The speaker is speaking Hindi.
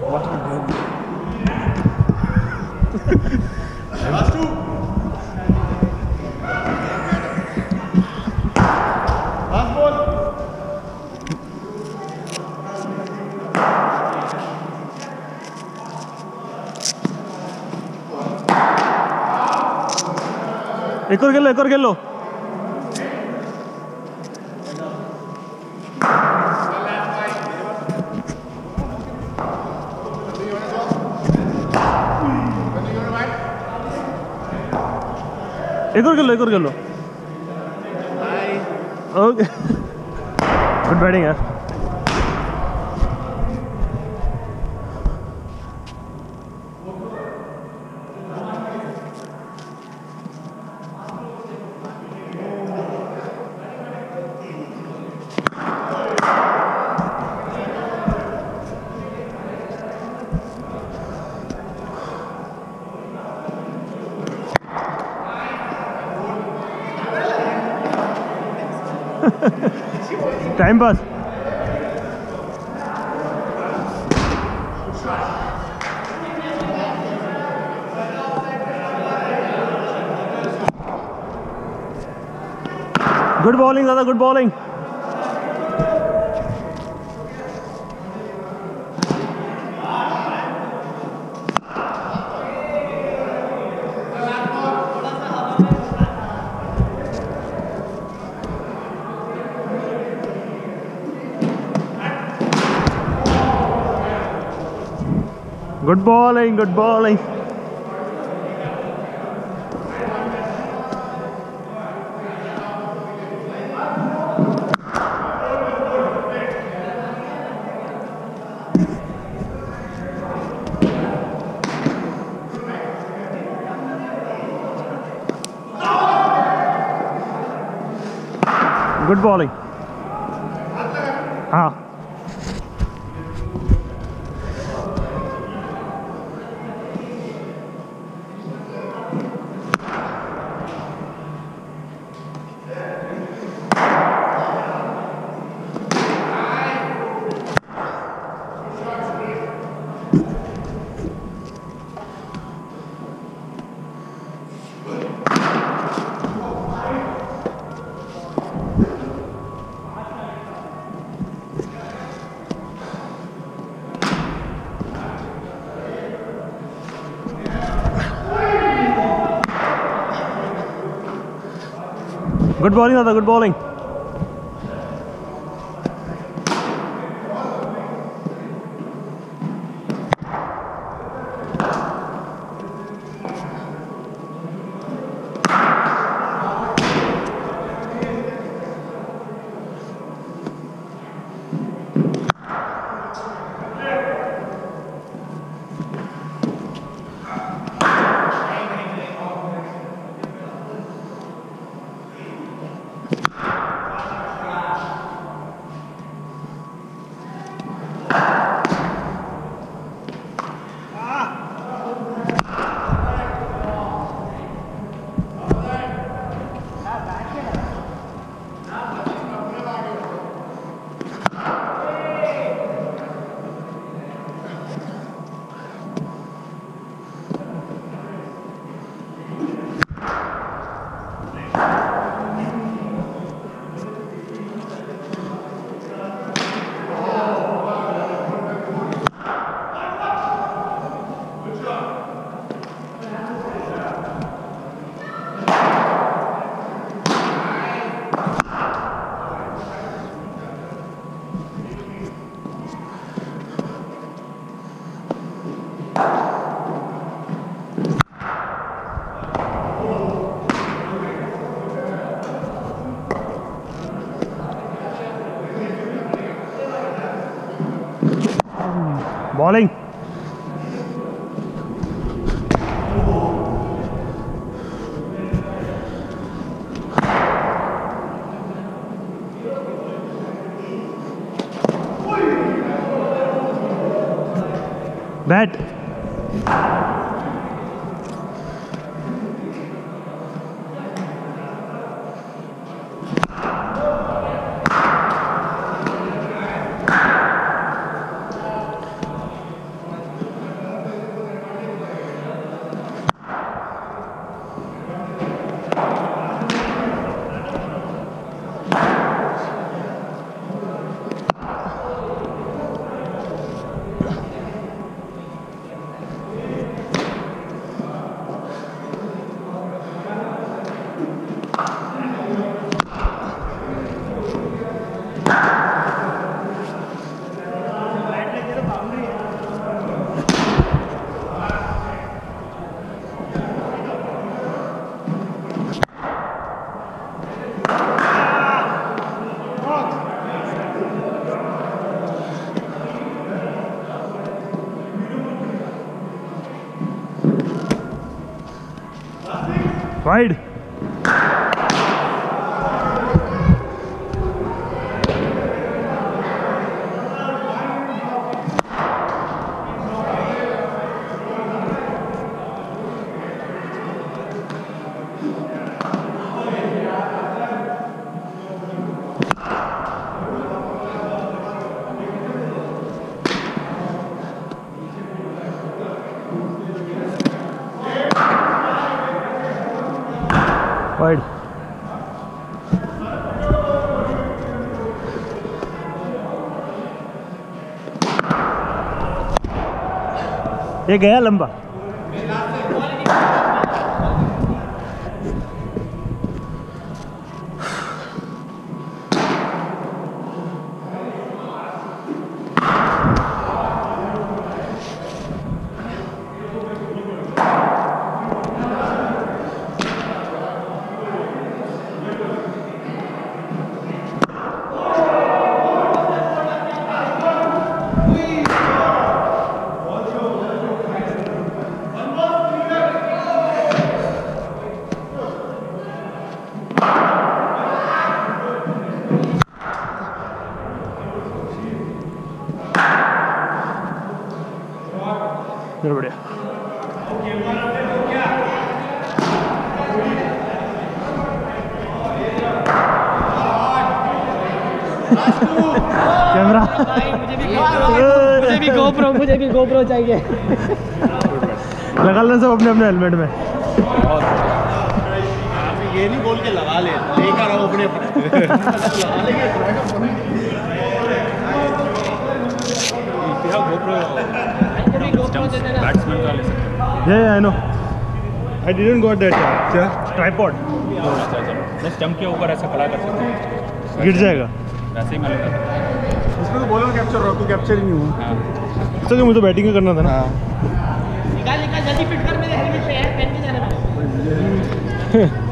What a good. एक और खेल एक और खेल एक और खेल लो एक और खेल लो ओके गुड बैटिंग यार Time pass. Good bowling, Dada, good bowling. Good bowling, good bowling. good bowling. Good bowling, Dada, good bowling. Volley. Bat. right? ये गया लंबा। चलो बढ़िया। कैमरा। मुझे भी गोप्रो मुझे भी गोप्रो चाहिए। लगा लेना सब अपने अपने हेलमेट में। ये नहीं बोल के लगा ले लेकर आओ अपने लगा लेंगे मुझे भी गोप्रो दे देना ये I know I didn't got that क्या? ट्राइपॉड बस जम के ऊपर ऐसा खड़ा कर सकते हैं। गिर जाएगा। वैसे ही मैं लगा था इसमें तो बोलो कैप्चर रखो कैप्चर ही नहीं हुआ। हाँ। तो मुझे बैटिंग का करना था ना। हाँ। निकाल निकाल जल्दी फिट कर मेरे हेलमेट पे यार पहन के जाना।